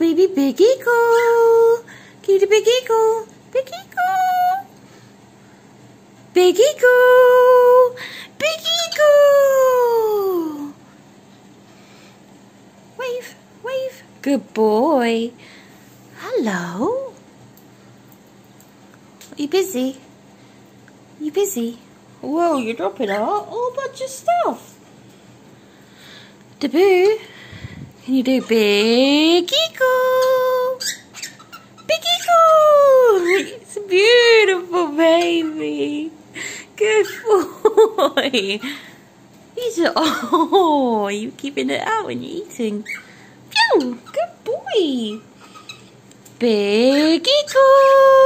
baby Big Eagle. Kitty Big Eagle. Big Eagle. Big Eagle. Big Eagle. Wave, wave. Good boy. Hello. Are you busy? Are you busy? Whoa, you're dropping a whole bunch of stuff. Dabuu, can you do big eagle? Big eagle! It's a beautiful baby. Good boy. He's a, oh, you're keeping it out when you're eating. Phew, good boy. Big eagle.